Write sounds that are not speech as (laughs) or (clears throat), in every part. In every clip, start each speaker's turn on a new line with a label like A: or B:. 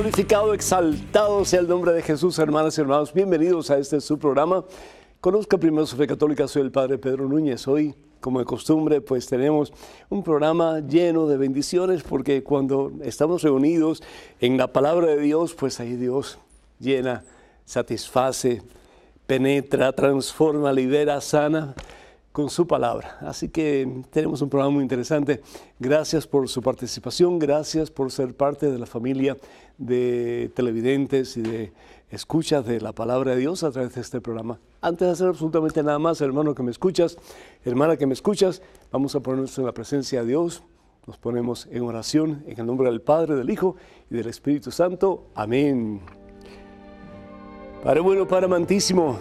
A: glorificado, exaltado sea el nombre de Jesús, hermanas y hermanos. Bienvenidos a este su programa. Conozca primero su fe católica, soy el Padre Pedro Núñez. Hoy, como de costumbre, pues tenemos un programa lleno de bendiciones porque cuando estamos reunidos en la palabra de Dios, pues ahí Dios llena, satisface, penetra, transforma, libera, sana con su palabra. Así que tenemos un programa muy interesante. Gracias por su participación, gracias por ser parte de la familia de televidentes y de escuchas de la palabra de Dios a través de este programa. Antes de hacer absolutamente nada más, hermano que me escuchas, hermana que me escuchas, vamos a ponernos en la presencia de Dios. Nos ponemos en oración en el nombre del Padre, del Hijo y del Espíritu Santo. Amén. Padre bueno, Padre amantísimo,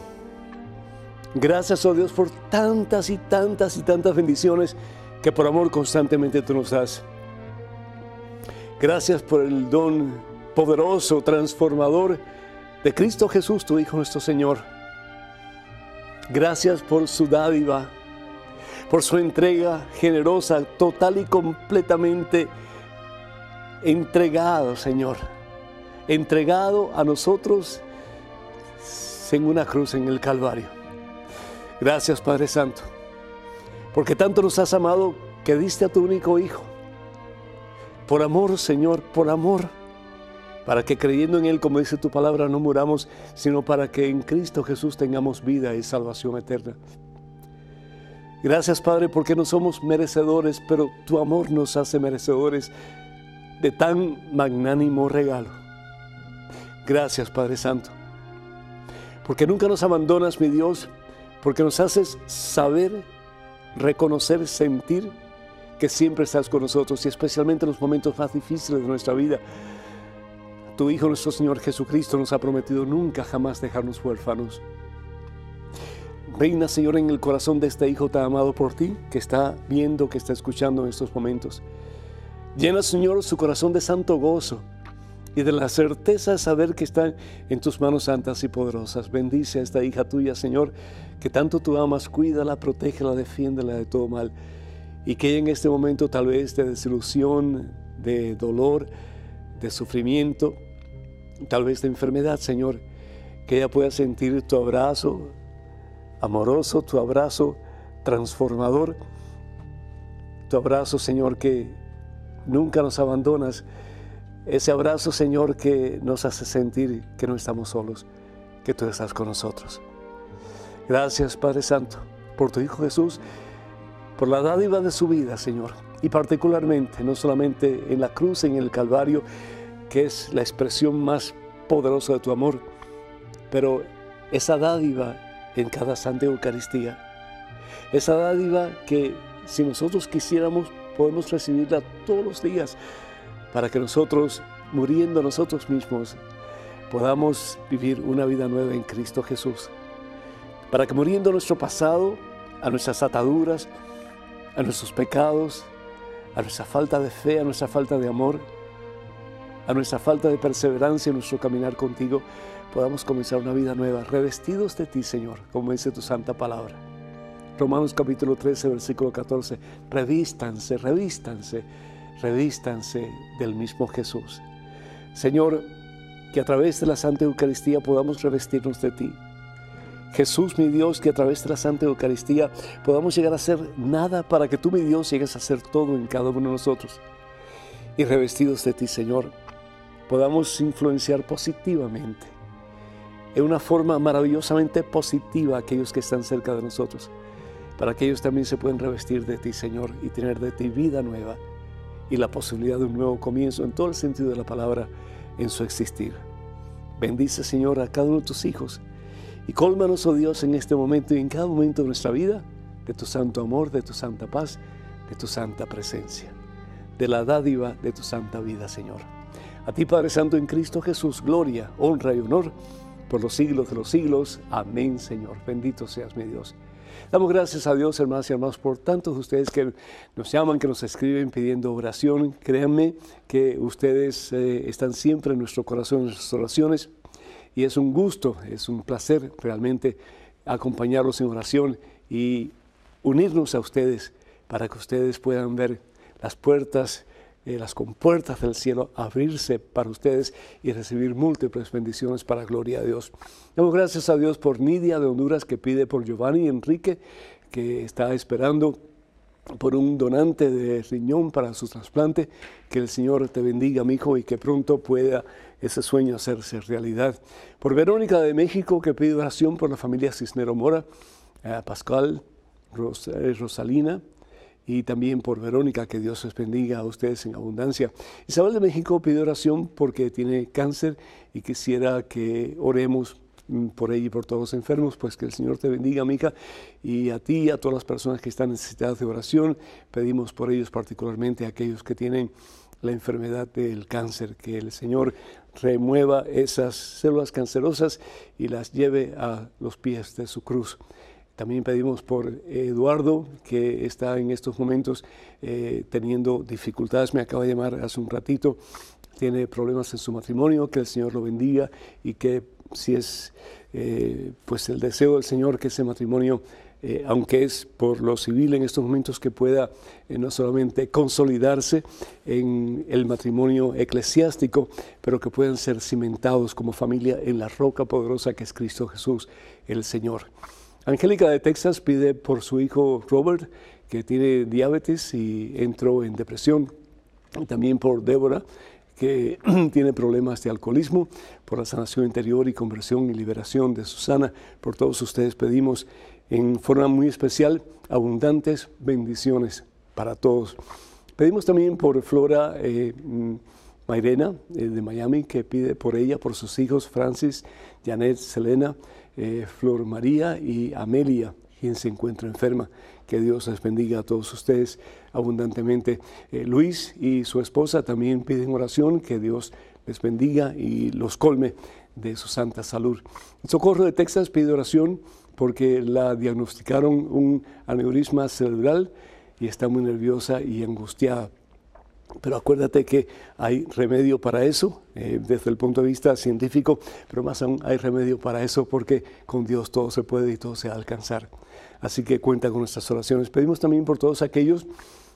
A: Gracias, oh Dios, por tantas y tantas y tantas bendiciones que por amor constantemente tú nos das. Gracias por el don poderoso, transformador de Cristo Jesús, tu Hijo nuestro Señor. Gracias por su dádiva, por su entrega generosa, total y completamente entregado, Señor. Entregado a nosotros en una cruz en el Calvario. Gracias Padre Santo, porque tanto nos has amado que diste a tu único Hijo. Por amor, Señor, por amor, para que creyendo en Él, como dice tu palabra, no muramos, sino para que en Cristo Jesús tengamos vida y salvación eterna. Gracias Padre, porque no somos merecedores, pero tu amor nos hace merecedores de tan magnánimo regalo. Gracias Padre Santo, porque nunca nos abandonas, mi Dios, porque nos haces saber, reconocer, sentir que siempre estás con nosotros y especialmente en los momentos más difíciles de nuestra vida. Tu Hijo, nuestro Señor Jesucristo, nos ha prometido nunca jamás dejarnos huérfanos. Reina, Señor, en el corazón de este Hijo tan amado por ti, que está viendo, que está escuchando en estos momentos. Llena, Señor, su corazón de santo gozo y de la certeza de saber que está en tus manos santas y poderosas. Bendice a esta hija tuya, Señor, que tanto tú amas, cuídala, protégela, defiéndela de todo mal. Y que en este momento tal vez de desilusión, de dolor, de sufrimiento, tal vez de enfermedad, Señor, que ella pueda sentir tu abrazo amoroso, tu abrazo transformador, tu abrazo, Señor, que nunca nos abandonas, ese abrazo, Señor, que nos hace sentir que no estamos solos, que tú estás con nosotros. Gracias, Padre Santo, por tu Hijo Jesús, por la dádiva de su vida, Señor, y particularmente, no solamente en la cruz, en el Calvario, que es la expresión más poderosa de tu amor, pero esa dádiva en cada Santa Eucaristía, esa dádiva que si nosotros quisiéramos podemos recibirla todos los días para que nosotros, muriendo nosotros mismos, podamos vivir una vida nueva en Cristo Jesús. Para que muriendo nuestro pasado, a nuestras ataduras, a nuestros pecados, a nuestra falta de fe, a nuestra falta de amor, a nuestra falta de perseverancia en nuestro caminar contigo, podamos comenzar una vida nueva, revestidos de ti, Señor, como dice tu santa palabra. Romanos capítulo 13, versículo 14, revístanse, revístanse, revístanse del mismo Jesús. Señor, que a través de la Santa Eucaristía podamos revestirnos de ti Jesús, mi Dios, que a través de la Santa Eucaristía podamos llegar a ser nada para que tú, mi Dios, llegues a ser todo en cada uno de nosotros. Y revestidos de ti, Señor, podamos influenciar positivamente, en una forma maravillosamente positiva a aquellos que están cerca de nosotros, para que ellos también se puedan revestir de ti, Señor, y tener de ti vida nueva y la posibilidad de un nuevo comienzo en todo el sentido de la palabra en su existir. Bendice, Señor, a cada uno de tus hijos y cólmanos, oh Dios, en este momento y en cada momento de nuestra vida, de tu santo amor, de tu santa paz, de tu santa presencia, de la dádiva de tu santa vida, Señor. A ti, Padre Santo, en Cristo Jesús, gloria, honra y honor por los siglos de los siglos. Amén, Señor. Bendito seas, mi Dios. Damos gracias a Dios, hermanos y hermanos, por tantos de ustedes que nos llaman, que nos escriben pidiendo oración. Créanme que ustedes eh, están siempre en nuestro corazón, en nuestras oraciones, y es un gusto, es un placer realmente acompañarlos en oración y unirnos a ustedes para que ustedes puedan ver las puertas, eh, las compuertas del cielo abrirse para ustedes y recibir múltiples bendiciones para gloria de Dios. Damos gracias a Dios por Nidia de Honduras que pide por Giovanni Enrique, que está esperando por un donante de riñón para su trasplante. Que el Señor te bendiga, mi hijo, y que pronto pueda ese sueño hacerse realidad. Por Verónica de México, que pide oración por la familia Cisnero Mora, a Pascual, eh, Rosalina, y también por Verónica, que Dios les bendiga a ustedes en abundancia. Isabel de México pide oración porque tiene cáncer y quisiera que oremos mm, por ella y por todos los enfermos, pues que el Señor te bendiga, amiga, y a ti y a todas las personas que están necesitadas de oración. Pedimos por ellos particularmente aquellos que tienen la enfermedad del cáncer, que el Señor remueva esas células cancerosas y las lleve a los pies de su cruz. También pedimos por Eduardo, que está en estos momentos eh, teniendo dificultades, me acaba de llamar hace un ratito, tiene problemas en su matrimonio, que el Señor lo bendiga y que si es eh, pues el deseo del Señor que ese matrimonio, eh, aunque es por lo civil en estos momentos, que pueda no solamente consolidarse en el matrimonio eclesiástico, pero que puedan ser cimentados como familia en la roca poderosa que es Cristo Jesús, el Señor. Angélica de Texas pide por su hijo Robert, que tiene diabetes y entró en depresión. También por Débora, que (clears throat) tiene problemas de alcoholismo, por la sanación interior y conversión y liberación de Susana. Por todos ustedes pedimos en forma muy especial abundantes bendiciones para todos. Pedimos también por Flora eh, Mairena eh, de Miami, que pide por ella, por sus hijos Francis, Janet, Selena, eh, Flor María y Amelia, quien se encuentra enferma. Que Dios les bendiga a todos ustedes abundantemente. Eh, Luis y su esposa también piden oración, que Dios les bendiga y los colme de su santa salud. Socorro de Texas pide oración porque la diagnosticaron un aneurisma cerebral y está muy nerviosa y angustiada. Pero acuérdate que hay remedio para eso eh, desde el punto de vista científico, pero más aún hay remedio para eso porque con Dios todo se puede y todo se va a alcanzar. Así que cuenta con nuestras oraciones. Pedimos también por todos aquellos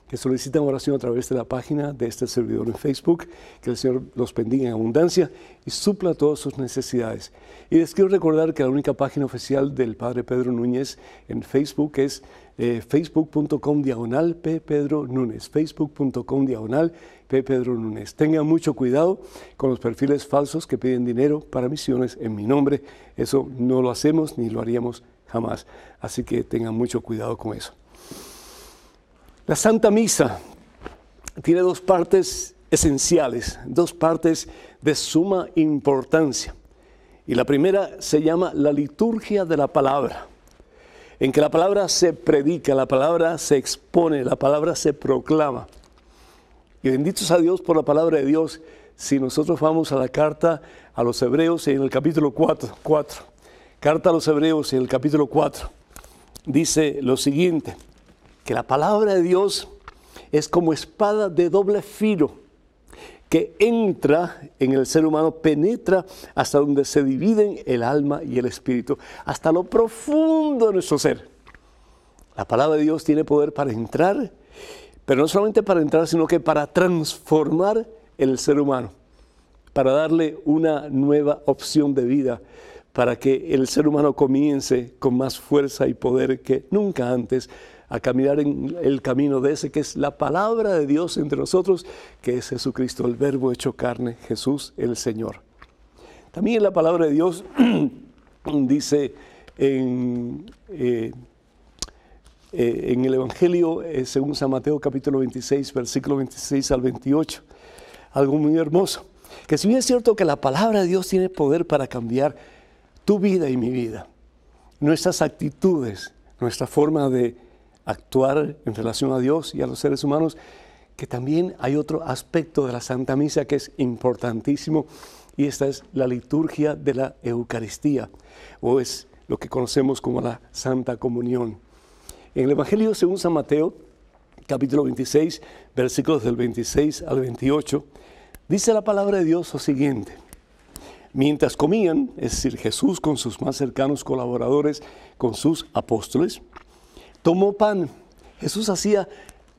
A: que solicitan oración a través de la página de este servidor en Facebook, que el Señor los bendiga en abundancia y supla todas sus necesidades. Y les quiero recordar que la única página oficial del Padre Pedro Núñez en Facebook es eh, facebook.com diagonal P. Pedro Núñez, facebook.com diagonal P. Pedro Núñez. Tengan mucho cuidado con los perfiles falsos que piden dinero para misiones en mi nombre. Eso no lo hacemos ni lo haríamos jamás. Así que tengan mucho cuidado con eso. La Santa Misa tiene dos partes esenciales, dos partes de suma importancia. Y la primera se llama la liturgia de la palabra en que la palabra se predica, la palabra se expone, la palabra se proclama. Y benditos a Dios por la palabra de Dios. Si nosotros vamos a la carta a los Hebreos en el capítulo 4, 4 carta a los Hebreos en el capítulo 4, dice lo siguiente, que la palabra de Dios es como espada de doble filo que entra en el ser humano, penetra hasta donde se dividen el alma y el espíritu, hasta lo profundo de nuestro ser. La palabra de Dios tiene poder para entrar, pero no solamente para entrar, sino que para transformar el ser humano, para darle una nueva opción de vida, para que el ser humano comience con más fuerza y poder que nunca antes a caminar en el camino de ese que es la palabra de Dios entre nosotros, que es Jesucristo, el verbo hecho carne, Jesús el Señor. También la palabra de Dios (clears throat) dice en, eh, eh, en el Evangelio, eh, según San Mateo capítulo 26, versículo 26 al 28, algo muy hermoso, que si bien es cierto que la palabra de Dios tiene poder para cambiar tu vida y mi vida, nuestras actitudes, nuestra forma de actuar en relación a Dios y a los seres humanos, que también hay otro aspecto de la Santa Misa que es importantísimo y esta es la liturgia de la Eucaristía o es lo que conocemos como la Santa Comunión. En el Evangelio según San Mateo, capítulo 26, versículos del 26 al 28, dice la palabra de Dios lo siguiente. Mientras comían, es decir, Jesús con sus más cercanos colaboradores, con sus apóstoles, tomó pan. Jesús hacía,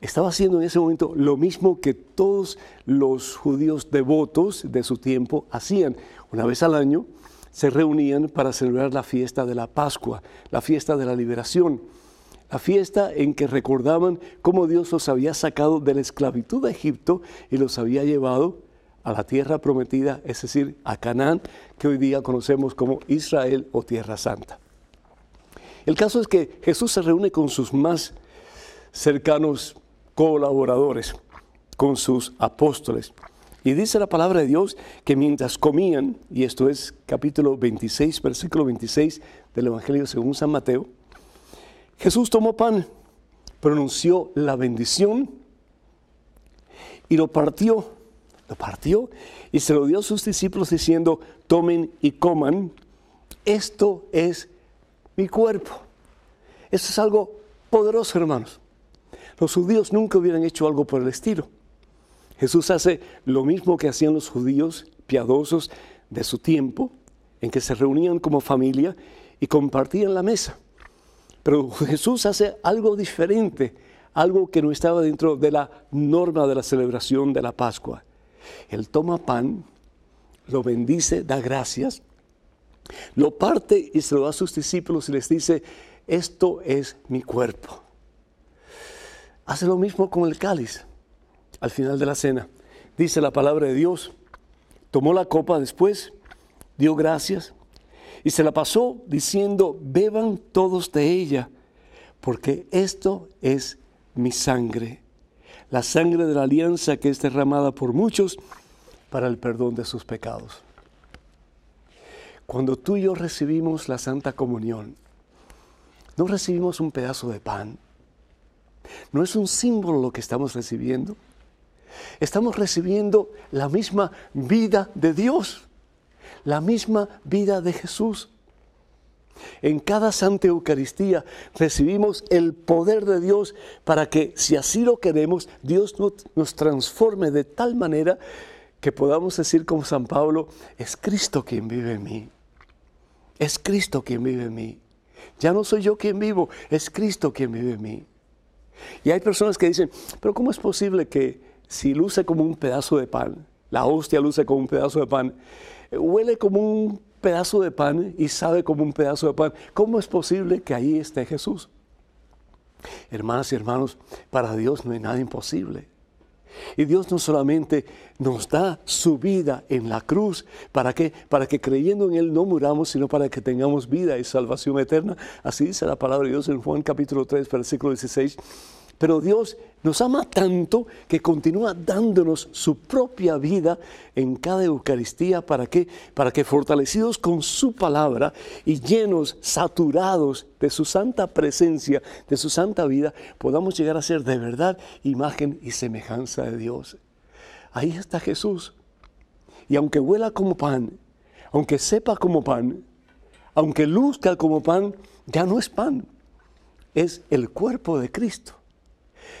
A: estaba haciendo en ese momento lo mismo que todos los judíos devotos de su tiempo hacían. Una vez al año se reunían para celebrar la fiesta de la Pascua, la fiesta de la liberación, la fiesta en que recordaban cómo Dios los había sacado de la esclavitud de Egipto y los había llevado a la tierra prometida, es decir, a Canaán, que hoy día conocemos como Israel o Tierra Santa. El caso es que Jesús se reúne con sus más cercanos colaboradores, con sus apóstoles. Y dice la palabra de Dios que mientras comían, y esto es capítulo 26, versículo 26 del Evangelio según San Mateo, Jesús tomó pan, pronunció la bendición y lo partió lo partió y se lo dio a sus discípulos diciendo, tomen y coman, esto es mi cuerpo. Esto es algo poderoso, hermanos. Los judíos nunca hubieran hecho algo por el estilo. Jesús hace lo mismo que hacían los judíos piadosos de su tiempo, en que se reunían como familia y compartían la mesa. Pero Jesús hace algo diferente, algo que no estaba dentro de la norma de la celebración de la Pascua. Él toma pan, lo bendice, da gracias, lo parte y se lo da a sus discípulos y les dice, esto es mi cuerpo. Hace lo mismo con el cáliz al final de la cena. Dice la palabra de Dios, tomó la copa después, dio gracias y se la pasó diciendo, beban todos de ella, porque esto es mi sangre la sangre de la alianza que es derramada por muchos para el perdón de sus pecados. Cuando tú y yo recibimos la Santa Comunión, no recibimos un pedazo de pan, no es un símbolo lo que estamos recibiendo, estamos recibiendo la misma vida de Dios, la misma vida de Jesús. En cada Santa Eucaristía recibimos el poder de Dios para que, si así lo queremos, Dios nos transforme de tal manera que podamos decir como San Pablo, es Cristo quien vive en mí. Es Cristo quien vive en mí. Ya no soy yo quien vivo, es Cristo quien vive en mí. Y hay personas que dicen, pero ¿cómo es posible que si luce como un pedazo de pan, la hostia luce como un pedazo de pan, huele como un pedazo de pan y sabe como un pedazo de pan. ¿Cómo es posible que ahí esté Jesús? Hermanas y hermanos, para Dios no hay nada imposible. Y Dios no solamente nos da su vida en la cruz, ¿para qué? Para que creyendo en Él no muramos, sino para que tengamos vida y salvación eterna. Así dice la palabra de Dios en Juan capítulo 3, versículo 16. Pero Dios nos ama tanto que continúa dándonos su propia vida en cada Eucaristía. ¿Para qué? Para que fortalecidos con su palabra y llenos, saturados de su santa presencia, de su santa vida, podamos llegar a ser de verdad imagen y semejanza de Dios. Ahí está Jesús. Y aunque huela como pan, aunque sepa como pan, aunque luzca como pan, ya no es pan, es el cuerpo de Cristo.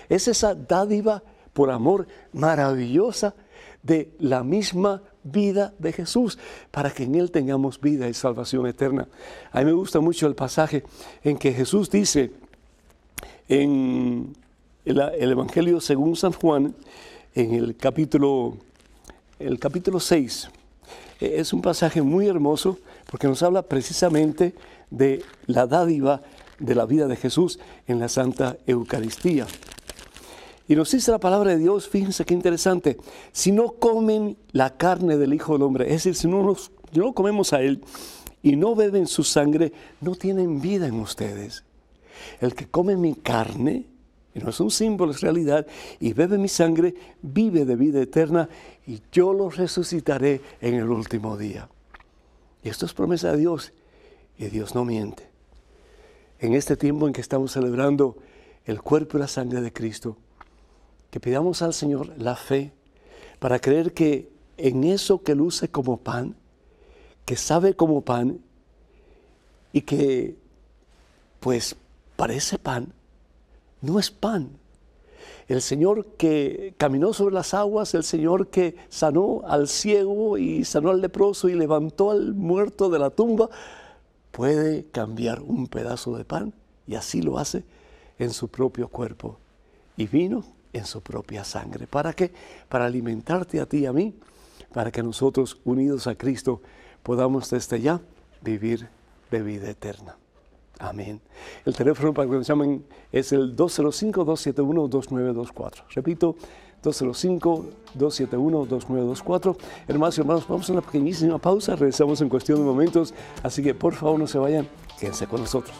A: Es esa dádiva por amor maravillosa de la misma vida de Jesús, para que en Él tengamos vida y salvación eterna. A mí me gusta mucho el pasaje en que Jesús dice en el, Evangelio según San Juan, en el capítulo, el capítulo 6. E, es un pasaje muy hermoso porque nos habla precisamente de la dádiva de la vida de Jesús en la Santa Eucaristía. Y nos dice la palabra de Dios, fíjense qué interesante, si no comen la carne del Hijo del Hombre, es decir, si no, nos, no comemos a Él y no beben su sangre, no tienen vida en ustedes. El que come mi carne, y no es un símbolo, es realidad, y bebe mi sangre, vive de vida eterna, y yo lo resucitaré en el último día. Y esto es promesa de Dios, y Dios no miente. En este tiempo en que estamos celebrando el cuerpo y la sangre de Cristo, que pidamos al Señor la fe para creer que en eso que luce como pan, que sabe como pan y que pues parece pan, no es pan. El Señor que caminó sobre las aguas, el Señor que sanó al ciego y sanó al leproso y levantó al muerto de la tumba, puede cambiar un pedazo de pan y así lo hace en su propio cuerpo y vino en su propia sangre. ¿Para qué? Para alimentarte a ti y a mí, para que nosotros, unidos a Cristo, podamos desde ya vivir de vida eterna. Amén. El teléfono para que nos llamen es el 205-271-2924. Repito, 205-271-2924. Hermanos y hermanos, vamos a una pequeñísima pausa. Regresamos en cuestión de momentos. Así que por favor no se vayan. Quédense con nosotros.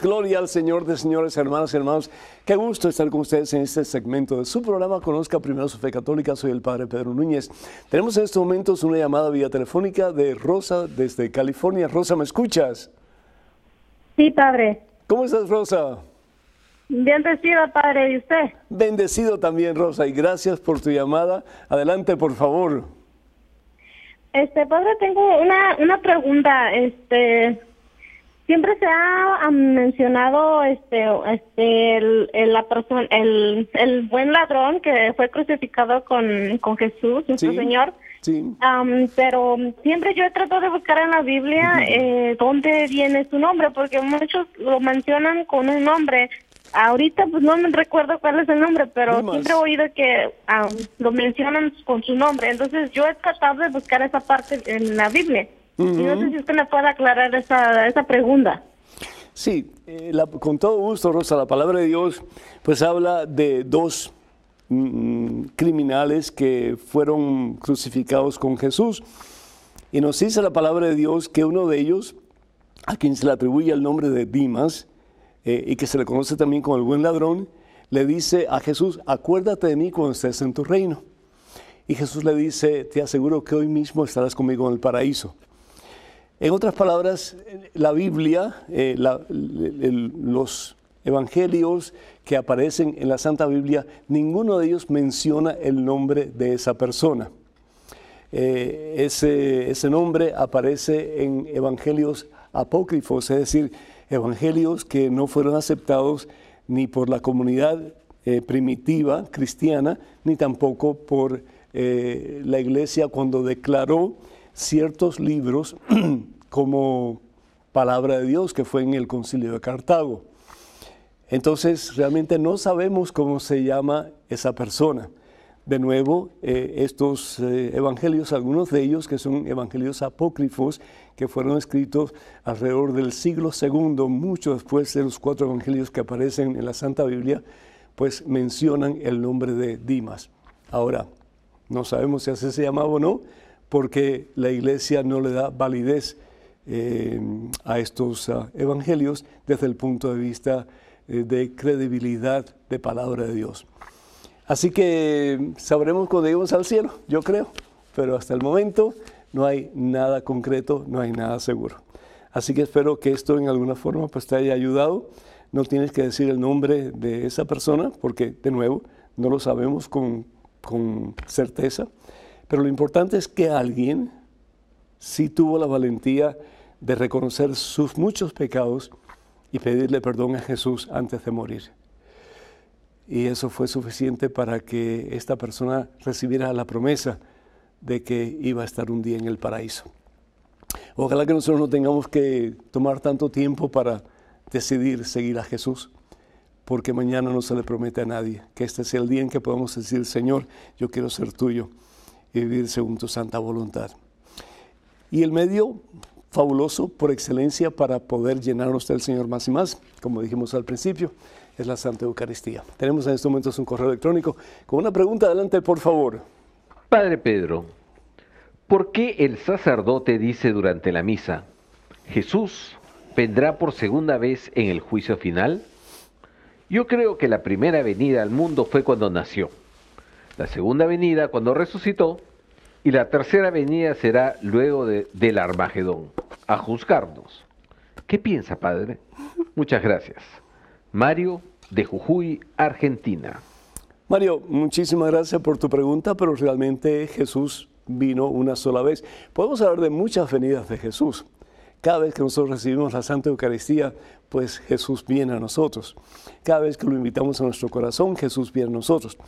A: Gloria al Señor de señores, hermanos y hermanos. Qué gusto estar con ustedes en este segmento de su programa Conozca Primero su Fe Católica. Soy el Padre Pedro Núñez. Tenemos en estos momentos una llamada vía telefónica de Rosa desde California. Rosa, ¿me escuchas?
B: Sí, Padre.
A: ¿Cómo estás, Rosa?
B: Bendecida, Padre, ¿y usted?
A: Bendecido también, Rosa, y gracias por tu llamada. Adelante, por favor.
B: Este, Padre, tengo una, una pregunta. Este, siempre se ha mencionado este este el, la persona el, el buen ladrón que fue crucificado con, con Jesús nuestro Señor. sí. pero siempre yo he tratado de buscar en la Biblia eh, dónde viene su nombre porque muchos lo mencionan con un nombre. Ahorita pues no me recuerdo cuál es el nombre pero siempre he oído que lo mencionan con su nombre. Entonces yo he tratado de buscar esa parte en la Biblia no sé si usted me puede aclarar esa, esa pregunta.
A: Sí, eh, con todo gusto, Rosa. La palabra de Dios pues habla de dos mm, criminales que fueron crucificados con Jesús. Y nos dice la palabra de Dios que uno de ellos, a quien se le atribuye el nombre de Dimas, eh, y que se le conoce también como el buen ladrón, le dice a Jesús, acuérdate de mí cuando estés en tu reino. Y Jesús le dice, te aseguro que hoy mismo estarás conmigo en el paraíso. En otras palabras, la Biblia, eh, los evangelios que aparecen en la Santa Biblia, ninguno de ellos menciona el nombre de esa persona. Eh, ese, nombre aparece en evangelios apócrifos, es decir, evangelios que no fueron aceptados ni por la comunidad eh, primitiva cristiana, ni tampoco por la iglesia cuando declaró ciertos libros (clears throat) como palabra de Dios que fue en el concilio de Cartago. Entonces realmente no sabemos cómo se llama esa persona. De nuevo, eh, estos eh, evangelios, algunos de ellos que son evangelios apócrifos, que fueron escritos alrededor del siglo II, mucho después de los cuatro evangelios que aparecen en la Santa Biblia, pues mencionan el nombre de Dimas. Ahora, no sabemos si así se llamaba o no, porque la iglesia no le da validez eh, a estos ah, evangelios desde el punto de vista eh, de credibilidad de palabra de Dios. Así que sabremos cuando lleguemos al cielo, yo creo, pero hasta el momento no hay nada concreto, no hay nada seguro. Así que espero que esto en alguna forma pues, te haya ayudado. No tienes que decir el nombre de esa persona porque, de nuevo, no lo sabemos con, con certeza. Pero lo importante es que alguien sí tuvo la valentía de reconocer sus muchos pecados y pedirle perdón a Jesús antes de morir. Y eso fue suficiente para que esta persona recibiera la promesa de que iba a estar un día en el paraíso. Ojalá que nosotros no tengamos que tomar tanto tiempo para decidir seguir a Jesús, porque mañana no se le promete a nadie que este sea el día en que podamos decir, Señor, yo quiero ser tuyo y vivir según tu santa voluntad. Y el medio fabuloso por excelencia para poder llenarnos del Señor más y más, como dijimos al principio, es la Santa Eucaristía. Tenemos en estos momentos un correo electrónico con una pregunta. Adelante, por favor.
C: Padre Pedro, ¿por qué el sacerdote dice durante la misa, Jesús vendrá por segunda vez en el juicio final? Yo creo que la primera venida al mundo fue cuando nació, la segunda venida cuando resucitó Y la tercera venida será luego de, del Armagedón, a juzgarnos. ¿Qué piensa, padre? Muchas gracias. Mario de Jujuy, Argentina.
A: Mario, muchísimas gracias por tu pregunta, pero realmente Jesús vino una sola vez. Podemos hablar de muchas venidas de Jesús. Cada vez que nosotros recibimos la Santa Eucaristía, pues Jesús viene a nosotros. Cada vez que lo invitamos a nuestro corazón, Jesús viene a nosotros.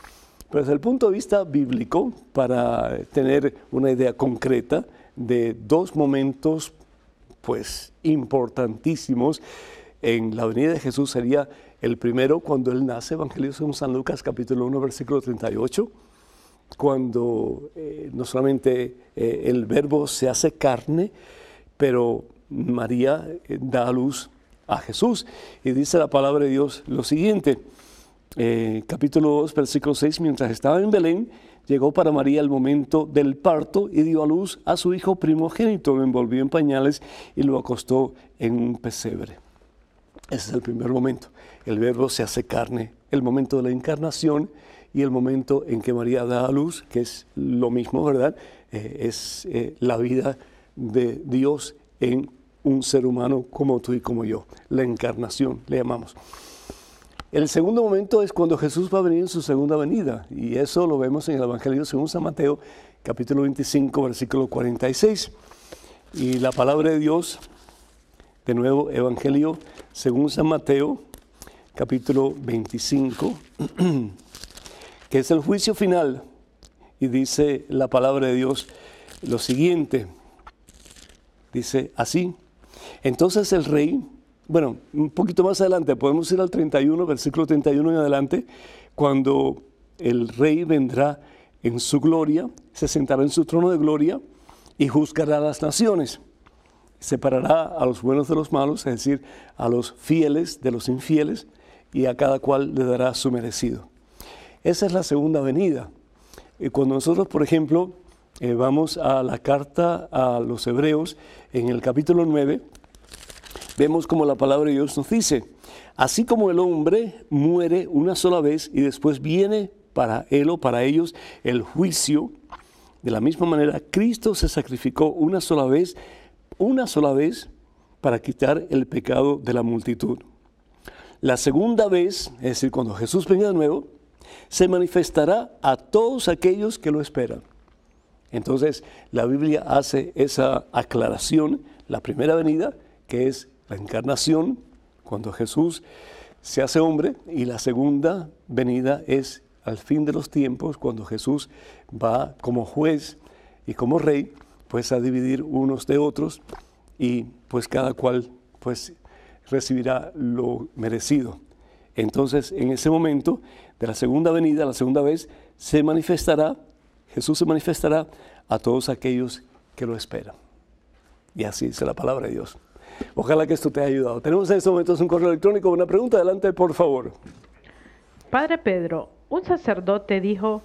A: Pero desde el punto de vista bíblico, para tener una idea concreta de dos momentos pues importantísimos en la venida de Jesús sería el primero cuando él nace, Evangelio según San Lucas capítulo 1 versículo 38, cuando eh, no solamente eh, el verbo se hace carne, pero María eh, da a luz a Jesús. Y dice la palabra de Dios lo siguiente, capítulo 2 versículo 6, mientras estaba en Belén, llegó para María el momento del parto y dio a luz a su hijo primogénito, lo envolvió en pañales y lo acostó en un pesebre. Ese es el primer momento. El verbo se hace carne, el momento de la encarnación y el momento en que María da a luz, que es lo mismo, ¿verdad? Eh, es eh, la vida de Dios en un ser humano como tú y como yo. La encarnación, le llamamos. El segundo momento es cuando Jesús va a venir en su segunda venida, y eso lo vemos en el Evangelio según San Mateo, capítulo 25, versículo 46. Y la palabra de Dios de nuevo, Evangelio según San Mateo, capítulo 25, (clears throat) que es el juicio final. Y dice la palabra de Dios lo siguiente. Dice así. Entonces el rey, bueno, un poquito más adelante, podemos ir al 31, versículo 31 en adelante, cuando el rey vendrá en su gloria, se sentará en su trono de gloria y juzgará a las naciones separará a los buenos de los malos, es decir, a los fieles de los infieles, y a cada cual le dará su merecido. Esa es la segunda venida. Y cuando nosotros, por ejemplo, eh, vamos a la carta a los hebreos, en el capítulo 9, vemos como la palabra de Dios nos dice, así como el hombre muere una sola vez y después viene para él o para ellos el juicio, de la misma manera Cristo se sacrificó una sola vez una sola vez para quitar el pecado de la multitud. La segunda vez, es decir, cuando Jesús venga de nuevo, se manifestará a todos aquellos que lo esperan. Entonces, la Biblia hace esa aclaración, la primera venida, que es la encarnación, cuando Jesús se hace hombre, y la segunda venida es al fin de los tiempos, cuando Jesús va como juez y como rey pues a dividir unos de otros y pues cada cual pues recibirá lo merecido. Entonces, en ese momento de la segunda venida, la segunda vez, se manifestará, Jesús se manifestará a todos aquellos que lo esperan. Y así dice la palabra de Dios. Ojalá que esto te haya ayudado. Tenemos en estos momentos un correo electrónico, una pregunta, adelante por favor.
D: Padre Pedro, un sacerdote dijo,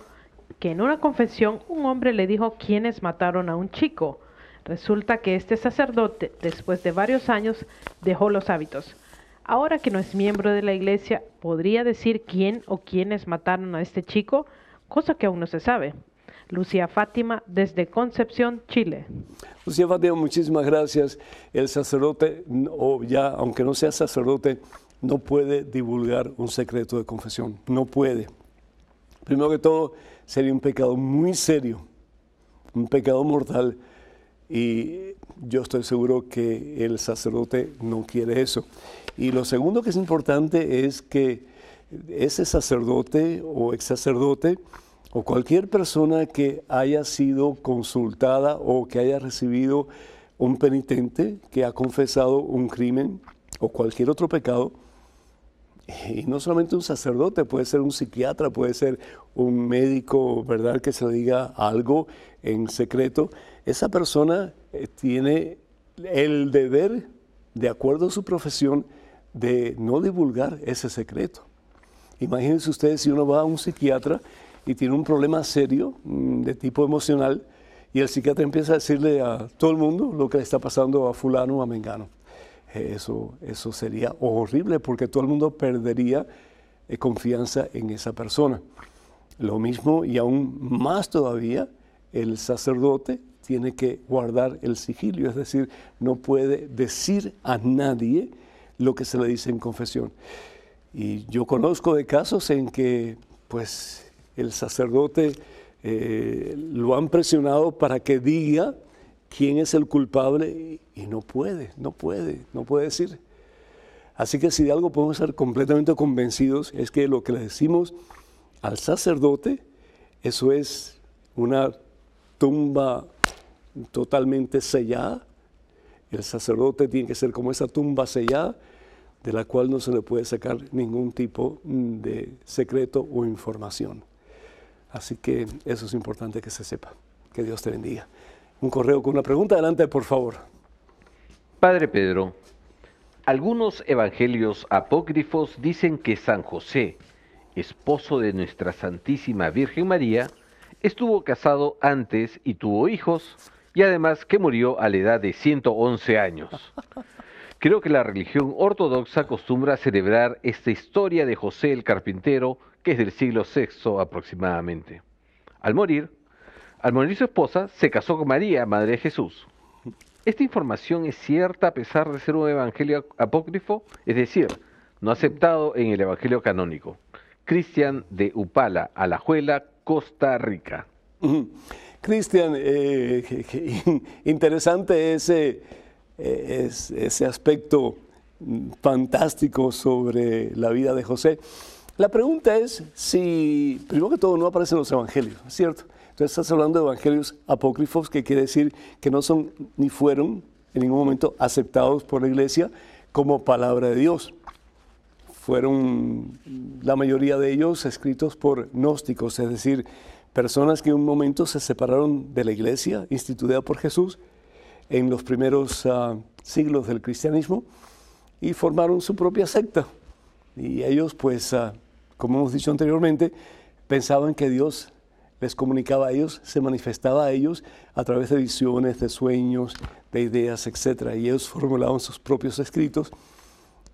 D: que en una confesión un hombre le dijo quiénes mataron a un chico. Resulta que este sacerdote, después de varios años, dejó los hábitos. Ahora que no es miembro de la iglesia, ¿podría decir quién o quiénes mataron a este chico? Cosa que aún no se sabe. Lucía Fátima, desde Concepción, Chile.
A: Lucía Fátima, muchísimas gracias. El sacerdote, o ya, aunque no sea sacerdote, no puede divulgar un secreto de confesión. No puede. Primero que todo, sería un pecado muy serio, un pecado mortal. Y yo estoy seguro que el sacerdote no quiere eso. Y lo segundo que es importante es que ese sacerdote o ex sacerdote o cualquier persona que haya sido consultada o que haya recibido un penitente que ha confesado un crimen o cualquier otro pecado, y no solamente un sacerdote, puede ser un psiquiatra, puede ser un médico, ¿verdad? Que se diga algo en secreto. Esa persona eh, tiene el deber, de acuerdo a su profesión, de no divulgar ese secreto. Imagínense ustedes si uno va a un psiquiatra y tiene un problema serio mm, de tipo emocional y el psiquiatra empieza a decirle a todo el mundo lo que le está pasando a fulano o a mengano eso, eso sería horrible porque todo el mundo perdería eh, confianza en esa persona. Lo mismo y aún más todavía el sacerdote tiene que guardar el sigilio, es decir, no puede decir a nadie lo que se le dice en confesión. Y yo conozco de casos en que pues el sacerdote eh, lo han presionado para que diga quién es el culpable y no puede, no puede, no puede decir. Así que si de algo podemos ser completamente convencidos es que lo que le decimos al sacerdote, eso es una tumba totalmente sellada. El sacerdote tiene que ser como esa tumba sellada de la cual no se le puede sacar ningún tipo de secreto o información. Así que eso es importante que se sepa. Que Dios te bendiga. Un correo con una pregunta. Adelante, por favor.
C: Padre Pedro, algunos evangelios apócrifos dicen que San José, esposo de nuestra Santísima Virgen María, estuvo casado antes y tuvo hijos, y además que murió a la edad de 111 años. Creo que la religión ortodoxa acostumbra celebrar esta historia de José el carpintero, que es del siglo VI aproximadamente. Al morir, al morir su esposa, se casó con María, madre de Jesús. ¿Esta información es cierta a pesar de ser un evangelio apócrifo? Es decir, no aceptado en el evangelio canónico. Cristian de Upala, Alajuela, Costa Rica.
A: Cristian, eh, (laughs) interesante ese eh, es, ese aspecto fantástico sobre la vida de José. La pregunta es si, primero que todo, no aparecen los evangelios, ¿cierto? Entonces estás hablando de evangelios apócrifos, que quiere decir que no son ni fueron en ningún momento aceptados por la iglesia como palabra de Dios. Fueron la mayoría de ellos escritos por gnósticos, es decir, personas que en un momento se separaron de la iglesia instituida por Jesús en los primeros ah, siglos del cristianismo y formaron su propia secta. Y ellos, pues, ah, como hemos dicho anteriormente, pensaban que Dios les comunicaba a ellos, se manifestaba a ellos a través de visiones, de sueños, de ideas, etc. Y ellos formulaban sus propios escritos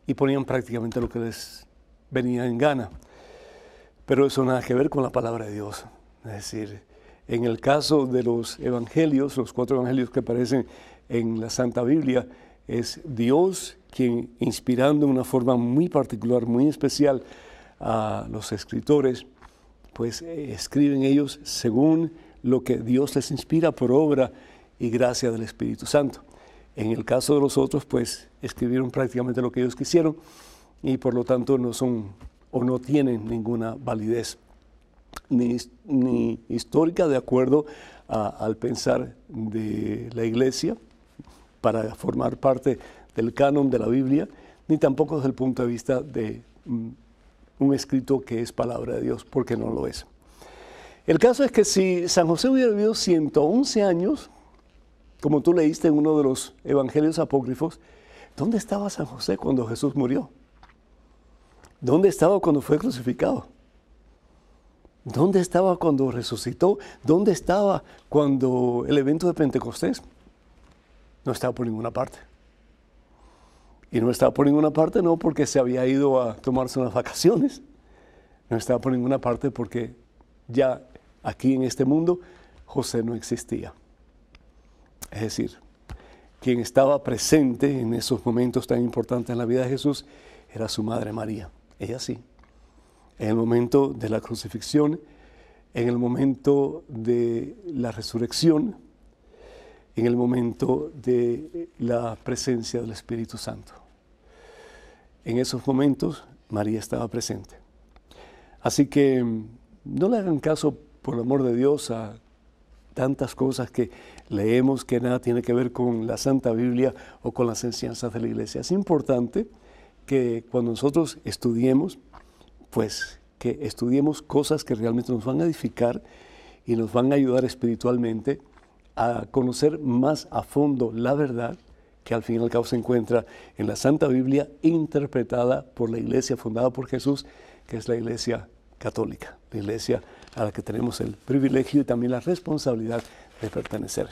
A: y ponían prácticamente lo que les venía en gana. Pero eso nada que ver con la palabra de Dios. Es decir, en el caso de los evangelios, los cuatro evangelios que aparecen en la Santa Biblia, es Dios quien, inspirando de una forma muy particular, muy especial a los escritores, pues eh, escriben ellos según lo que Dios les inspira por obra y gracia del Espíritu Santo. En el caso de los otros, pues escribieron prácticamente lo que ellos quisieron y por lo tanto no son o no tienen ninguna validez ni, histórica de acuerdo al pensar de la Iglesia para formar parte del canon de la Biblia, ni tampoco desde el punto de vista de mm, un escrito que es palabra de Dios, porque no lo es. El caso es que si San José hubiera vivido 111 años, como tú leíste en uno de los evangelios apócrifos, ¿dónde estaba San José cuando Jesús murió? ¿Dónde estaba cuando fue crucificado? ¿Dónde estaba cuando resucitó? ¿Dónde estaba cuando el evento de Pentecostés? No estaba por ninguna parte. Y no estaba por ninguna parte no porque se había ido a tomarse unas vacaciones. No estaba por ninguna parte porque ya aquí en este mundo José no existía. Es decir, quien estaba presente en esos momentos tan importantes en la vida de Jesús era su madre María. Ella sí en el momento de la crucifixión, en el momento de la resurrección, en el momento de la presencia del Espíritu Santo. En esos momentos María estaba presente. Así que mm, no le hagan caso, por el amor de Dios, a tantas cosas que leemos que nada tiene que ver con la Santa Biblia o con las enseñanzas de la iglesia. Es importante que cuando nosotros estudiemos, pues que estudiemos cosas que realmente nos van a edificar y nos van a ayudar espiritualmente a conocer más a fondo la verdad que al fin y al cabo se encuentra en la Santa Biblia interpretada por la iglesia fundada por Jesús, que es la iglesia católica, la iglesia a la que tenemos el privilegio y también la responsabilidad de pertenecer.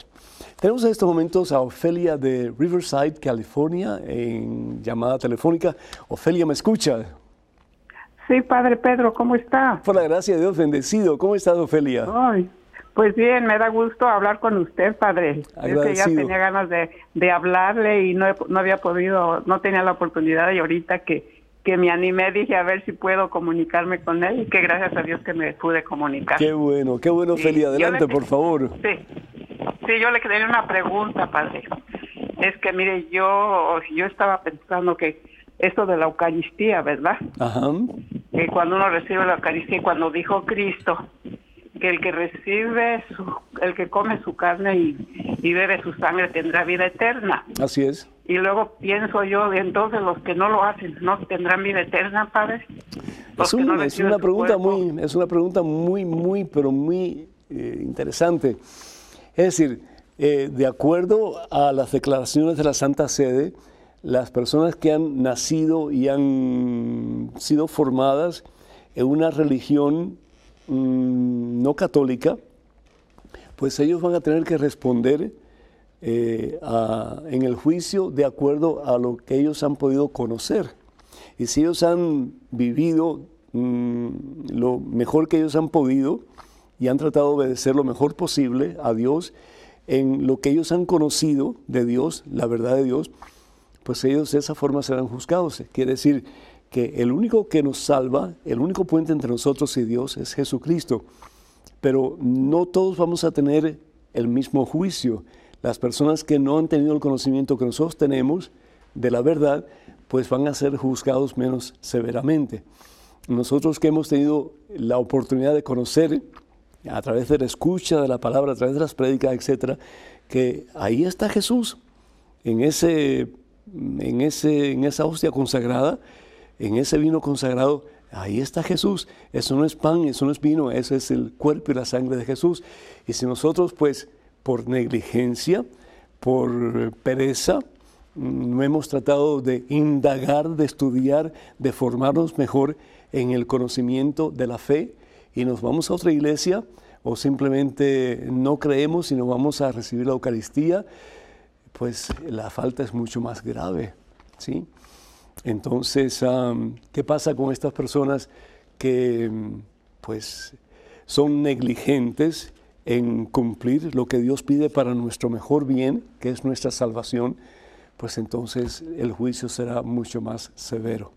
A: Tenemos en estos momentos a Ofelia de Riverside, California, en llamada telefónica. Ofelia, ¿me escucha?
E: Sí, Padre Pedro, ¿cómo está?
A: Por la gracia de Dios, bendecido. ¿Cómo está, Ofelia?
E: Ay, Pues bien, me da gusto hablar con usted, padre. Es que ya tenía ganas de, de hablarle y no, no había podido, no tenía la oportunidad y ahorita que, que me animé dije a ver si puedo comunicarme con él y que gracias a Dios que me pude comunicar.
A: Qué bueno, qué bueno, Feli. Adelante, por favor.
E: Sí, sí, yo le quería una pregunta, padre. Es que mire, yo, yo estaba pensando que esto de la Eucaristía, ¿verdad?
A: Ajá.
E: Que cuando uno recibe la Eucaristía, cuando dijo Cristo, que el que recibe, su, el que come su carne y, bebe su sangre tendrá vida eterna.
A: Así es.
E: Y luego pienso yo, entonces los que no lo hacen, ¿no tendrán vida eterna, Padre?
A: Es, es, una pregunta muy, es una pregunta muy, muy, pero muy eh, interesante. Es decir, eh, de acuerdo a las declaraciones de la Santa Sede, las personas que han nacido y han sido formadas en una religión Mm, no católica, pues ellos van a tener que responder eh, en el juicio de acuerdo a lo que ellos han podido conocer. Y si ellos han vivido mm, lo mejor que ellos han podido y han tratado de obedecer lo mejor posible a Dios en lo que ellos han conocido de Dios, la verdad de Dios, pues ellos de esa forma serán juzgados. Quiere decir que el único que nos salva, el único puente entre nosotros y Dios es Jesucristo. Pero no todos vamos a tener el mismo juicio. Las personas que no han tenido el conocimiento que nosotros tenemos de la verdad, pues van a ser juzgados menos severamente. Nosotros que hemos tenido la oportunidad de conocer a través de la escucha de la palabra, a través de las prédicas, etcétera, que ahí está Jesús en ese en ese en esa hostia consagrada en ese vino consagrado, ahí está Jesús. Eso no es pan, eso no es vino, eso es el cuerpo y la sangre de Jesús. Y si nosotros, pues, por negligencia, por pereza, mm, no hemos tratado de indagar, de estudiar, de formarnos mejor en el conocimiento de la fe y nos vamos a otra iglesia o simplemente no creemos y no vamos a recibir la Eucaristía, pues la falta es mucho más grave, ¿sí? Entonces, ¿qué pasa con estas personas que pues son negligentes en cumplir lo que Dios pide para nuestro mejor bien, que es nuestra salvación? Pues entonces el juicio será mucho más severo.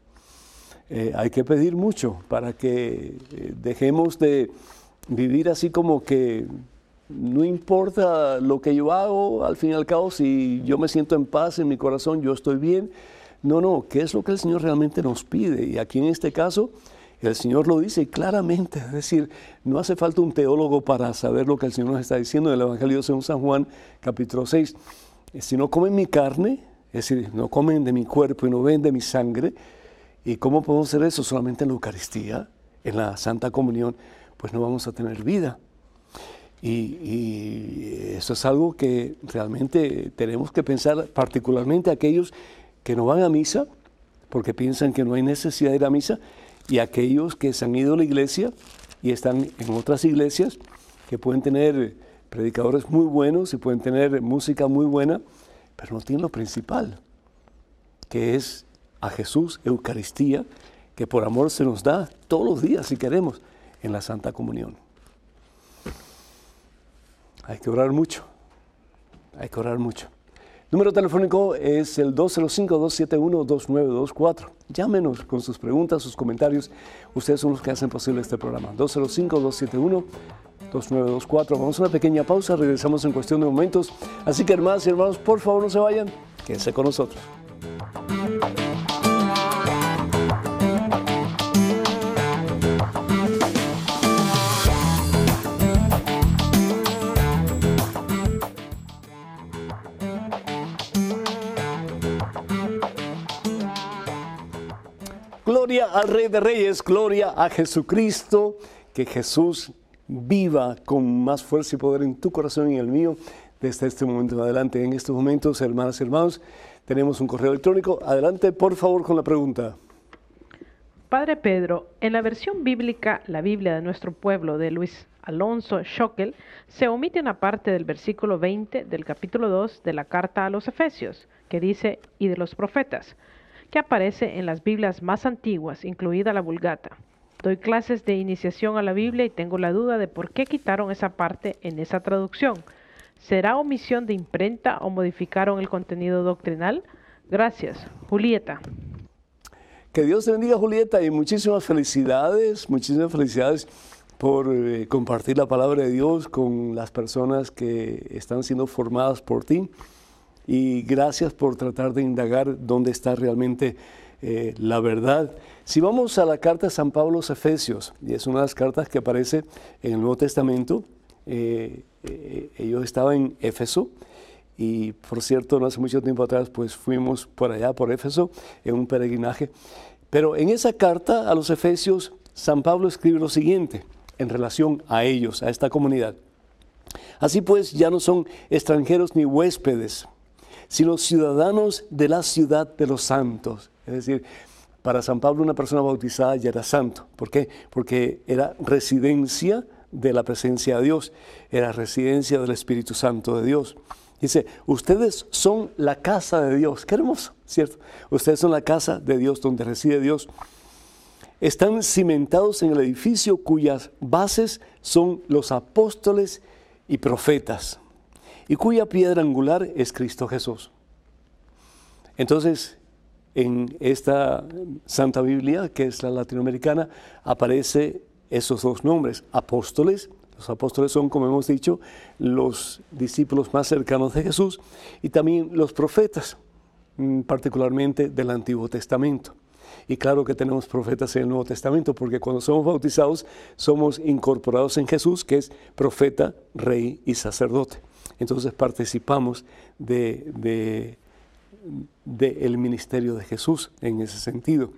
A: Eh, hay que pedir mucho para que eh, dejemos de vivir así como que no importa lo que yo hago, al fin y al cabo, si yo me siento en paz en mi corazón, yo estoy bien no, no, ¿qué es lo que el Señor realmente nos pide? Y aquí en este caso, el Señor lo dice claramente, es decir, no hace falta un teólogo para saber lo que el Señor nos está diciendo en el Evangelio según San Juan, capítulo 6. Si no comen mi carne, es decir, no comen de mi cuerpo y no ven de mi sangre, ¿y cómo podemos hacer eso? Solamente en la Eucaristía, en la Santa Comunión, pues no vamos a tener vida. Y, y, eso es algo que realmente tenemos que pensar, particularmente aquellos que no van a misa porque piensan que no hay necesidad de ir a misa y aquellos que se han ido a la iglesia y están en otras iglesias que pueden tener predicadores muy buenos y pueden tener música muy buena, pero no tienen lo principal, que es a Jesús, Eucaristía, que por amor se nos da todos los días si queremos en la Santa Comunión. Hay que orar mucho, hay que orar mucho. Número telefónico es el 205-271-2924. Llámenos con sus preguntas, sus comentarios. Ustedes son los que hacen posible este programa. 205-271-2924. Vamos a una pequeña pausa, regresamos en cuestión de momentos. Así que hermanas y hermanos, por favor no se vayan, quédense con nosotros. Gloria al Rey de Reyes, gloria a Jesucristo, que Jesús viva con más fuerza y poder en tu corazón y en el mío desde este momento en adelante. En estos momentos, hermanas y hermanos, tenemos un correo electrónico. Adelante, por favor, con la pregunta.
D: Padre Pedro, en la versión bíblica, la Biblia de nuestro pueblo de Luis Alonso Schockel, se omite una parte del versículo 20 del capítulo 2 de la carta a los Efesios, que dice, y de los profetas que aparece en las Biblias más antiguas, incluida la Vulgata. Doy clases de iniciación a la Biblia y tengo la duda de por qué quitaron esa parte en esa traducción. ¿Será omisión de imprenta o modificaron el contenido doctrinal? Gracias. Julieta.
A: Que Dios te bendiga, Julieta, y muchísimas felicidades, muchísimas felicidades por eh, compartir la palabra de Dios con las personas que están siendo formadas por ti. Y gracias por tratar de indagar dónde está realmente eh, la verdad. Si vamos a la carta de San Pablo a Efesios, y es una de las cartas que aparece en el Nuevo Testamento, eh, ellos estaban en Éfeso, y por cierto, no hace mucho tiempo atrás, pues fuimos por allá, por Éfeso, en un peregrinaje. Pero en esa carta a los Efesios, San Pablo escribe lo siguiente en relación a ellos, a esta comunidad. Así pues, ya no son extranjeros ni huéspedes, sino ciudadanos de la ciudad de los santos. Es decir, para San Pablo una persona bautizada ya era santo. ¿Por qué? Porque era residencia de la presencia de Dios, era residencia del Espíritu Santo de Dios. Dice, ustedes son la casa de Dios. Qué hermoso, ¿cierto? Ustedes son la casa de Dios, donde reside Dios. Están cimentados en el edificio cuyas bases son los apóstoles y profetas, y cuya piedra angular es Cristo Jesús. Entonces, en esta Santa Biblia, que es la latinoamericana, aparece esos dos nombres, apóstoles los apóstoles son, como hemos dicho, los discípulos más cercanos de Jesús y también los profetas, mm, particularmente del Antiguo Testamento. Y claro que tenemos profetas en el Nuevo Testamento, porque cuando somos bautizados somos incorporados en Jesús, que es profeta, rey y sacerdote. Entonces participamos de, de, ministerio de Jesús en ese sentido.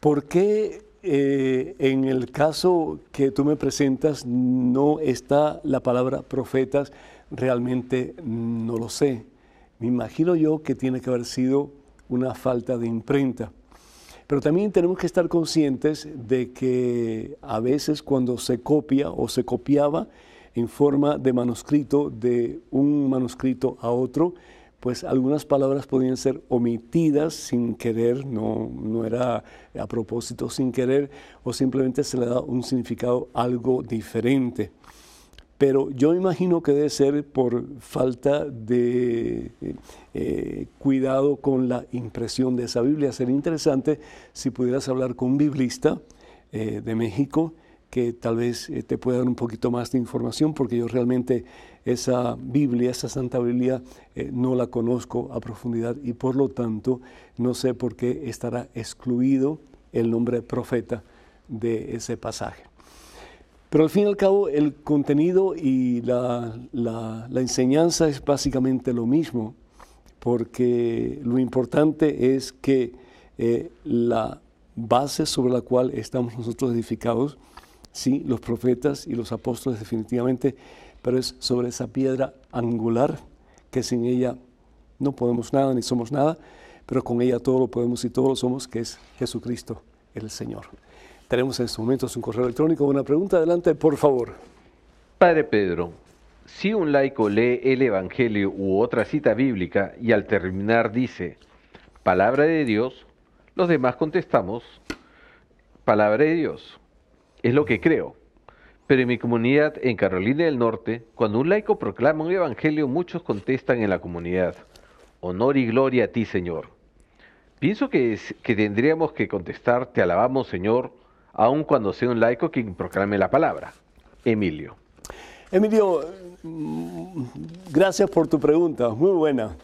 A: ¿Por qué eh, en el caso que tú me presentas no está la palabra profetas, realmente no lo sé. Me imagino yo que tiene que haber sido una falta de imprenta. Pero también tenemos que estar conscientes de que a veces cuando se copia o se copiaba en forma de manuscrito de un manuscrito a otro, pues algunas palabras podían ser omitidas sin querer, no, no era a propósito sin querer, o simplemente se le da un significado algo diferente. Pero yo imagino que debe ser por falta de eh, cuidado con la impresión de esa Biblia. Sería interesante si pudieras hablar con un biblista eh, de México que tal vez eh, te pueda dar un poquito más de información, porque yo realmente esa Biblia, esa Santa Biblia, eh, no la conozco a profundidad y por lo tanto no sé por qué estará excluido el nombre profeta de ese pasaje. Pero al fin y al cabo el contenido y la, enseñanza es básicamente lo mismo, porque lo importante es que eh, la base sobre la cual estamos nosotros edificados, sí, los profetas y los apóstoles definitivamente, pero es sobre esa piedra angular que sin ella no podemos nada ni somos nada, pero con ella todo lo podemos y todo lo somos, que es Jesucristo el Señor. Tenemos en estos momentos un correo electrónico. Una pregunta, adelante, por favor.
C: Padre Pedro, si un laico lee el Evangelio u otra cita bíblica y al terminar dice, palabra de Dios, los demás contestamos, palabra de Dios es lo que creo. Pero en mi comunidad, en Carolina del Norte, cuando un laico proclama un evangelio, muchos contestan en la comunidad, honor y gloria a ti, Señor. Pienso que, que tendríamos que contestar, te alabamos, Señor, aun cuando sea un laico quien proclame la palabra. Emilio.
A: Emilio, mm, gracias por tu pregunta, muy buena.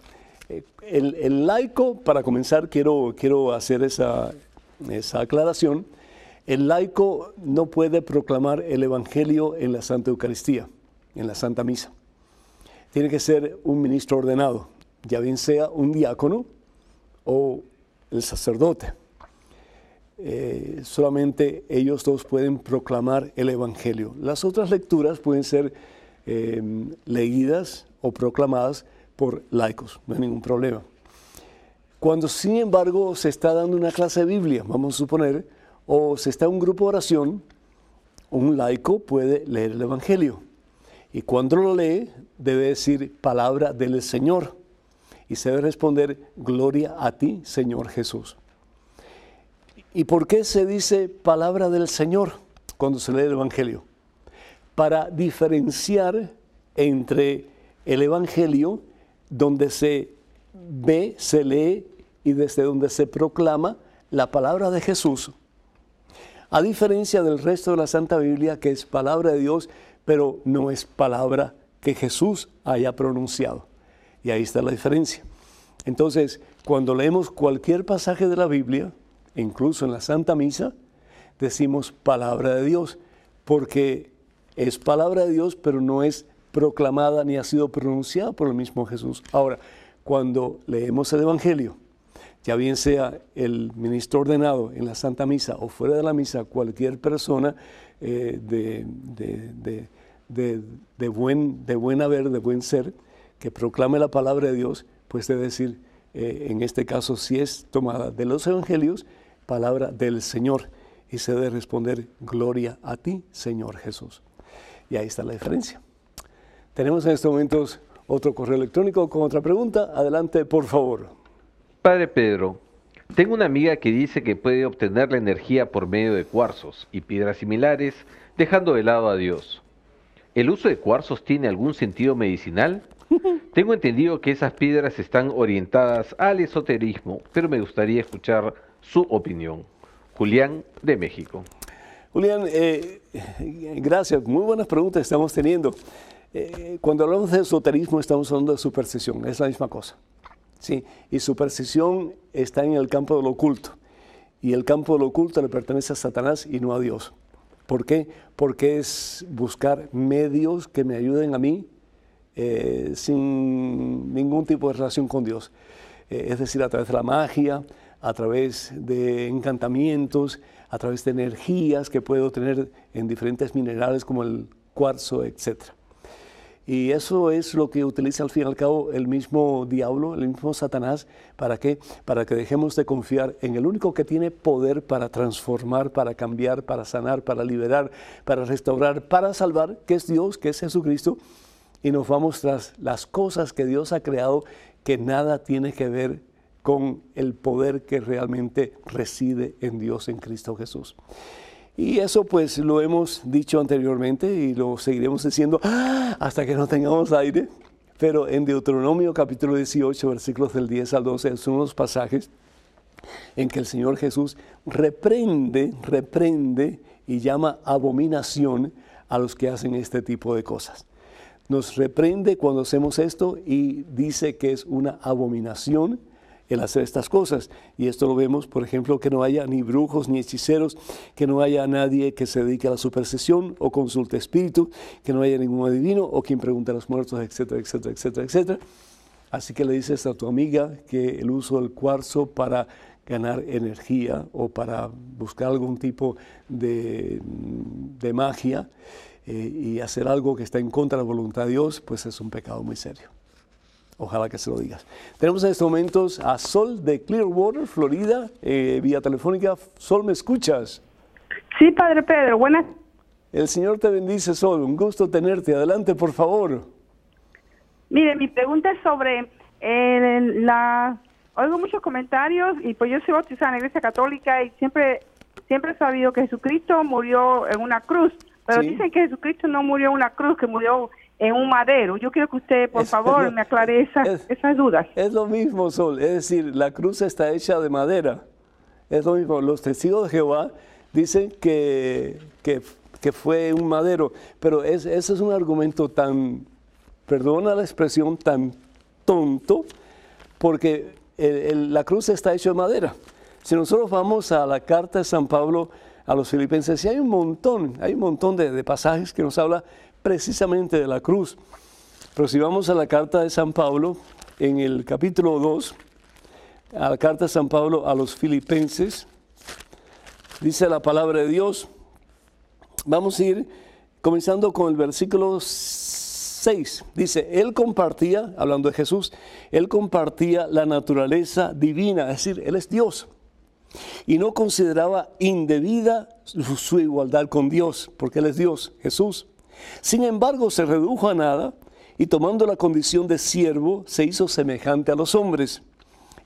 A: Eh, el, el laico, para comenzar, quiero, quiero hacer esa, esa aclaración el laico no puede proclamar el Evangelio en la Santa Eucaristía, en la Santa Misa. Tiene que ser un ministro ordenado, ya bien sea un diácono o el sacerdote. Eh, solamente ellos dos pueden proclamar el Evangelio. Las otras lecturas pueden ser em, leídas o proclamadas por laicos, no hay ningún problema. Cuando sin embargo se está dando una clase de Biblia, vamos a suponer, o si está en un grupo de oración, un laico puede leer el Evangelio. Y cuando lo lee, debe decir palabra del Señor. Y se debe responder, gloria a ti, Señor Jesús. ¿Y por qué se dice palabra del Señor cuando se lee el Evangelio? Para diferenciar entre el Evangelio, donde se ve, se lee y desde donde se proclama la palabra de Jesús, a diferencia del resto de la Santa Biblia, que es palabra de Dios, pero no es palabra que Jesús haya pronunciado. Y ahí está la diferencia. Entonces, cuando leemos cualquier pasaje de la Biblia, incluso en la Santa Misa, decimos palabra de Dios, porque es palabra de Dios, pero no es proclamada ni ha sido pronunciada por el mismo Jesús. Ahora, cuando leemos el Evangelio, ya bien sea el ministro ordenado en la Santa Misa o fuera de la misa, cualquier persona eh, de, de, buen, de buen haber, de buen ser, que proclame la palabra de Dios, pues debe decir, eh, en este caso, si es tomada de los evangelios, palabra del Señor, y se debe responder, gloria a ti, Señor Jesús. Y ahí está la diferencia. Tenemos en estos momentos otro correo electrónico con otra pregunta. Adelante, por favor.
C: Padre Pedro, tengo una amiga que dice que puede obtener la energía por medio de cuarzos y piedras similares, dejando de lado a Dios. ¿El uso de cuarzos tiene algún sentido medicinal? (laughs) Tengo entendido que esas piedras están orientadas al esoterismo, pero me gustaría escuchar su opinión. Julián de México.
A: Julián, eh, gracias. Muy buenas preguntas estamos teniendo. Eh, cuando hablamos de esoterismo estamos hablando de superstición, es la misma cosa. Sí, y superstición está en el campo del oculto. Y el campo del oculto le pertenece a Satanás y no a Dios. ¿Por qué? Porque es buscar medios que me ayuden a mí eh, sin ningún tipo de relación con Dios. Eh, es decir, a través de la magia, a través de encantamientos, a través de energías que puedo tener en diferentes minerales como el cuarzo, etcétera. Y eso es lo que utiliza al fin y al cabo el mismo diablo, el mismo Satanás. ¿Para qué? Para que dejemos de confiar en el único que tiene poder para transformar, para cambiar, para sanar, para liberar, para restaurar, para salvar, que es Dios, que es Jesucristo. Y nos vamos tras las cosas que Dios ha creado que nada tiene que ver con el poder que realmente reside en Dios, en Cristo Jesús. Y eso pues lo hemos dicho anteriormente y lo seguiremos diciendo ¡ah! hasta que no tengamos aire. Pero en Deuteronomio capítulo 18, versículos del 10 al 12, son unos pasajes en que el Señor Jesús reprende, reprende y llama abominación a los que hacen este tipo de cosas. Nos reprende cuando hacemos esto y dice que es una abominación el hacer estas cosas. Y esto lo vemos, por ejemplo, que no haya ni brujos ni hechiceros, que no haya nadie que se dedique a la superstición o consulte espíritu, que no haya ningún adivino o quien pregunte a los muertos, etcétera, etcétera, etcétera, etcétera. Así que le dices a tu amiga que el uso del cuarzo para ganar energía o para buscar algún tipo de, de magia eh, y hacer algo que está en contra de la voluntad de Dios, pues es un pecado muy serio. Ojalá que se lo digas. Tenemos en estos momentos a Sol de Clearwater, Florida, eh, vía telefónica. Sol, ¿me escuchas?
F: Sí, Padre Pedro, buenas.
A: El Señor te bendice, Sol. Un gusto tenerte. Adelante, por favor.
F: Mire, mi pregunta es sobre eh, la... Oigo muchos comentarios y pues yo soy bautizada en la Iglesia Católica y siempre, siempre he sabido que Jesucristo murió en una cruz. Pero dicen que Jesucristo no murió en una cruz, que murió en un madero. Yo quiero que usted, por favor, me aclare esas dudas.
A: Es lo mismo, Sol. Es decir, la cruz está hecha de madera. Es lo mismo. Los testigos de Jehová dicen que, que, fue un madero. Pero es, ese es un argumento tan, perdona la expresión, tan tonto, porque la cruz está hecha de madera. Si nosotros vamos a la carta de San Pablo a los filipenses, y hay un montón, hay un montón de, de pasajes que nos habla precisamente de la cruz. Pero si vamos a la carta de San Pablo, en el capítulo 2, a la carta de San Pablo a los filipenses, dice la palabra de Dios. Vamos a ir comenzando con el versículo 6. Dice, Él compartía, hablando de Jesús, Él compartía la naturaleza divina, es decir, Él es Dios. Y no consideraba indebida su igualdad con Dios, porque Él es Dios, Jesús. Sin embargo, se redujo a nada y tomando la condición de siervo, se hizo semejante a los hombres.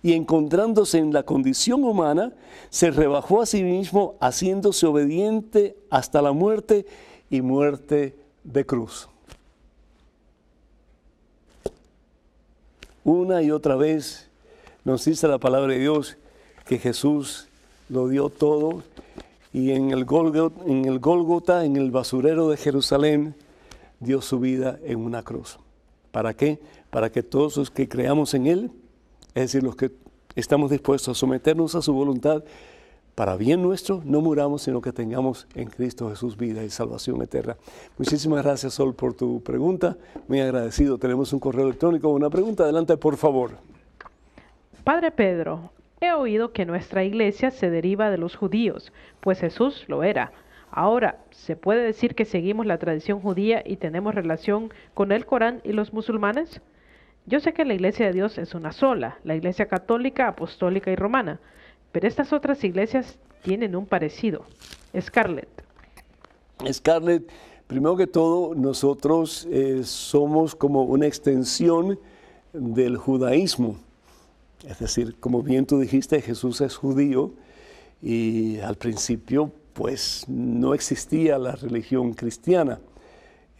A: y encontrándose en la condición humana, se rebajó a sí mismo, haciéndose obediente hasta la muerte y muerte de cruz. Una y otra vez nos dice la palabra de Dios que Jesús lo dio todo y en el, Golgota, en el Gólgota, en el basurero de Jerusalén, dio su vida en una cruz. ¿Para qué? Para que todos los que creamos en Él, es decir, los que estamos dispuestos a someternos a su voluntad, para bien nuestro, no muramos, sino que tengamos en Cristo Jesús vida y salvación eterna. Muchísimas gracias, Sol, por tu pregunta. Muy agradecido. Tenemos un correo electrónico. Una pregunta, adelante, por favor.
D: Padre Pedro, he oído que nuestra iglesia se deriva de los judíos, pues Jesús lo era. Ahora, ¿se puede decir que seguimos la tradición judía y tenemos relación con el Corán y los musulmanes? Yo sé que la iglesia de Dios es una sola, la iglesia católica, apostólica y romana, pero estas otras iglesias tienen un parecido. Scarlett.
A: Scarlett, primero que todo, nosotros eh, somos como una extensión del judaísmo. Es decir, como bien tú dijiste, Jesús es judío y al principio pues no existía la religión cristiana.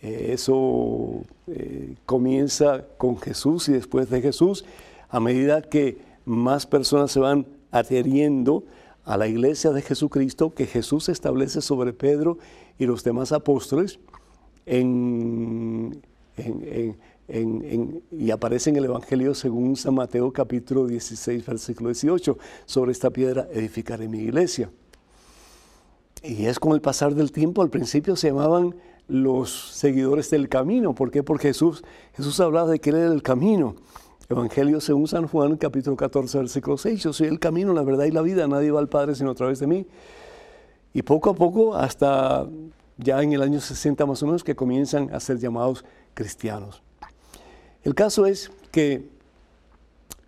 A: Eh, eso eh, comienza con Jesús y después de Jesús, a medida que más personas se van adheriendo a la iglesia de Jesucristo que Jesús establece sobre Pedro y los demás apóstoles y aparece en el Evangelio según San Mateo capítulo 16, versículo 18, sobre esta piedra edificaré mi iglesia. Y es con el pasar del tiempo, al principio se llamaban los seguidores del camino. ¿Por qué? Porque Jesús, Jesús hablaba de que Él era el camino. Evangelio según San Juan, capítulo 14, versículo 6. Yo soy el camino, la verdad y la vida. Nadie va al Padre sino a través de mí. Y poco a poco, hasta ya en el año 60 más o menos, que comienzan a ser llamados cristianos. El caso es que,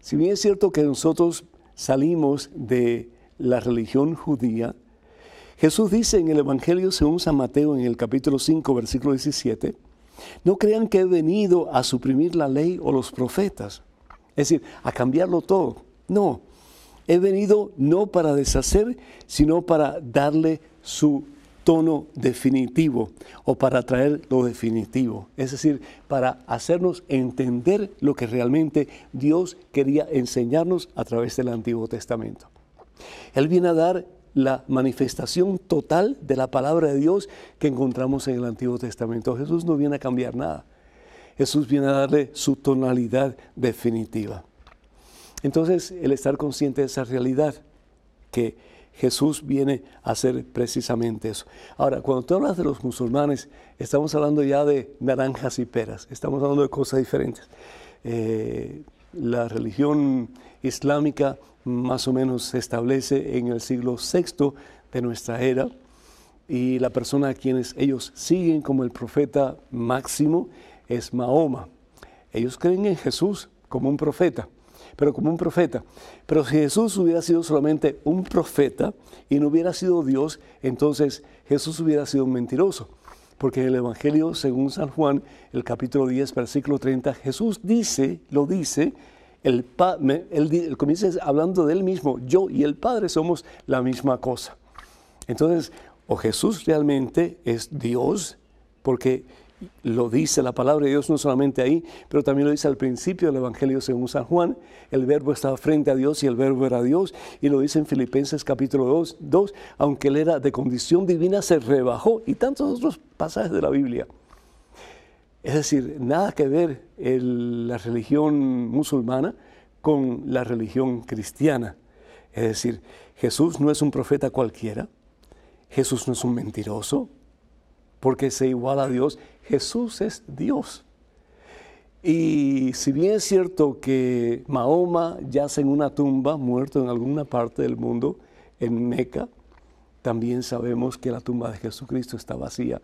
A: si bien es cierto que nosotros salimos de la religión judía, Jesús dice en el Evangelio según San Mateo en el capítulo 5, versículo 17, no crean que he venido a suprimir la ley o los profetas, es decir, a cambiarlo todo. No, he venido no para deshacer, sino para darle su tono definitivo o para traer lo definitivo, es decir, para hacernos entender lo que realmente Dios quería enseñarnos a través del Antiguo Testamento. Él viene a dar la manifestación total de la palabra de Dios que encontramos en el Antiguo Testamento. Jesús no viene a cambiar nada. Jesús viene a darle su tonalidad definitiva. Entonces, el estar consciente de esa realidad, que Jesús viene a hacer precisamente eso. Ahora, cuando tú hablas de los musulmanes, estamos hablando ya de naranjas y peras, estamos hablando de cosas diferentes. Eh, la religión islámica más o menos se establece en el siglo VI de nuestra era y la persona a quienes ellos siguen como el profeta máximo es Mahoma. Ellos creen en Jesús como un profeta, pero como un profeta. Pero si Jesús hubiera sido solamente un profeta y no hubiera sido Dios, entonces Jesús hubiera sido un mentiroso. Porque en el Evangelio, según San Juan, el capítulo 10, versículo 30, Jesús dice, lo dice, el, él, comienza hablando de él mismo, yo y el Padre somos la misma cosa. Entonces, o Jesús realmente es Dios, porque lo dice la palabra de Dios no solamente ahí, pero también lo dice al principio del Evangelio según San Juan, el verbo estaba frente a Dios y el verbo era Dios, y lo dice en Filipenses capítulo 2, 2 aunque él era de condición divina, se rebajó, y tantos otros pasajes de la Biblia. Es decir, nada que ver la religión musulmana con la religión cristiana. Es decir, Jesús no es un profeta cualquiera, Jesús no es un mentiroso, porque se iguala a Dios, Jesús es Dios. Y si bien es cierto que Mahoma yace en una tumba, muerto en alguna parte del mundo, en Meca, también sabemos que la tumba de Jesucristo está vacía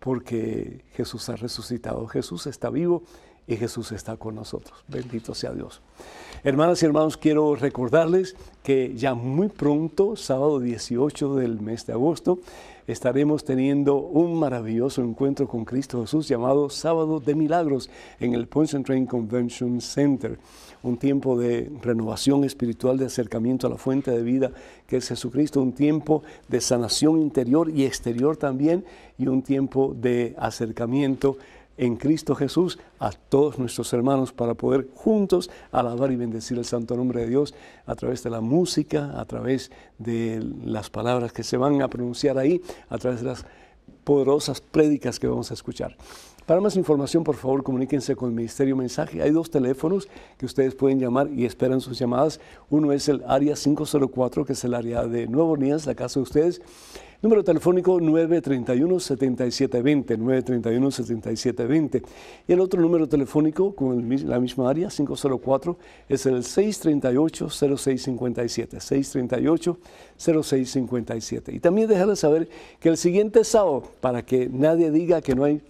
A: porque Jesús ha resucitado, Jesús está vivo y Jesús está con nosotros. Bendito sea Dios. Hermanas y hermanos, quiero recordarles que ya muy pronto, sábado 18 del mes de agosto, estaremos teniendo un maravilloso encuentro con Cristo Jesús llamado Sábado de Milagros en el Point and Train Convention Center. Un tiempo de renovación espiritual, de acercamiento a la fuente de vida que es Jesucristo, un tiempo de sanación interior y exterior también y un tiempo de acercamiento en Cristo Jesús a todos nuestros hermanos para poder juntos alabar y bendecir el santo nombre de Dios a través de la música, a través de las palabras que se van a pronunciar ahí, a través de las poderosas prédicas que vamos a escuchar. Para más información, por favor, comuníquense con el Ministerio Mensaje. Hay dos teléfonos que ustedes pueden llamar y esperan sus llamadas. Uno es el área 504, que es el área de Nuevo Orleans, la casa de ustedes. Número telefónico 931-7720, 931-7720. Y el otro número telefónico con la misma área, 504, es el 638-0657, 638-0657. Y también dejarles saber que el siguiente sábado, para que nadie diga que no hay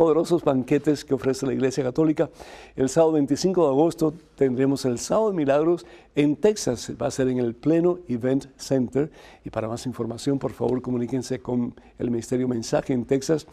A: poderosos banquetes que ofrece la Iglesia Católica. El sábado 25 de agosto tendremos el Sábado de Milagros en Texas. Va a ser en el Pleno Event Center. Y para más información, por favor, comuníquense con el Ministerio Mensaje en Texas.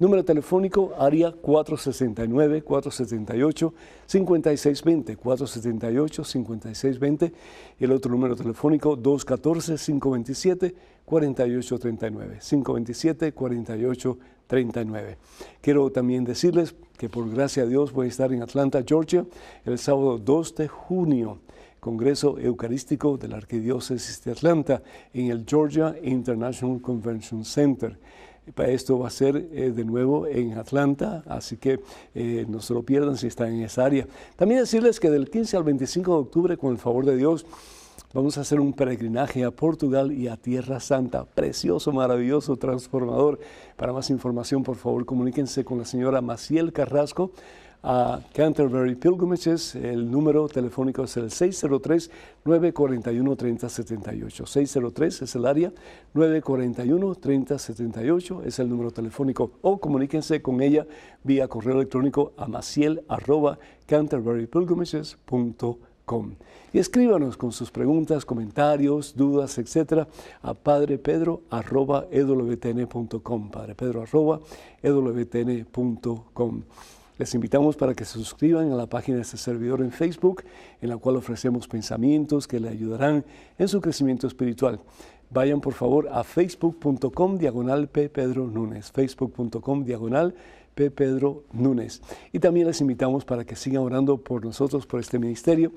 A: Número telefónico, área 469-478-5620, 478-5620. Y el otro número telefónico, 214-527-4839, 527-4839. 39. Quiero también decirles que por gracia de Dios voy a estar en Atlanta, Georgia, el sábado 2 de junio. Congreso Eucarístico de la Arquidiócesis de Atlanta en el Georgia International Convention Center. Esto va a ser eh, de nuevo en Atlanta, así que eh, no se lo pierdan si están en esa área. También decirles que del 15 al 25 de octubre, con el favor de Dios, Vamos a hacer un peregrinaje a Portugal y a Tierra Santa. Precioso, maravilloso, transformador. Para más información, por favor, comuníquense con la señora Maciel Carrasco a Canterbury Pilgrimages. El número telefónico es el 603-941-3078. 603 es el área, 941-3078 es el número telefónico. O comuníquense con ella vía correo electrónico a maciel arroba canterburypilgrimages.com. Y escríbanos con sus preguntas, comentarios, dudas, etcétera, a padrepedro.ewtn.com. padrepedro.ewtn.com. Les invitamos para que se suscriban a la página de este servidor en Facebook, en la cual ofrecemos pensamientos que le ayudarán en su crecimiento espiritual. Vayan por favor a facebook.com diagonal P. Pedro Núñez, facebook.com diagonal P. Pedro Núñez. Y también les invitamos para que sigan orando por nosotros, por este ministerio,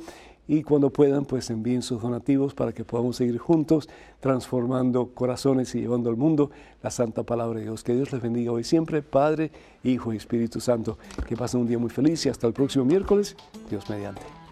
A: y cuando puedan, pues envíen sus donativos para que podamos seguir juntos transformando corazones y llevando al mundo la santa palabra de Dios. Que Dios les bendiga hoy siempre, Padre, Hijo y Espíritu Santo. Que pasen un día muy feliz y hasta el próximo miércoles, Dios mediante.